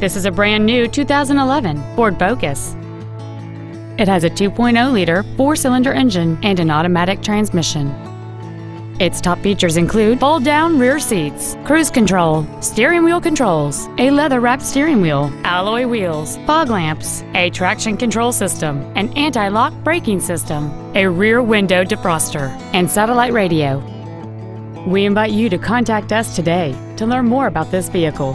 This is a brand new 2011 Ford Focus. It has a 2.0-liter four-cylinder engine and an automatic transmission. Its top features include fold-down rear seats, cruise control, steering wheel controls, a leather-wrapped steering wheel, alloy wheels, fog lamps, a traction control system, an anti-lock braking system, a rear window defroster, and satellite radio. We invite you to contact us today to learn more about this vehicle.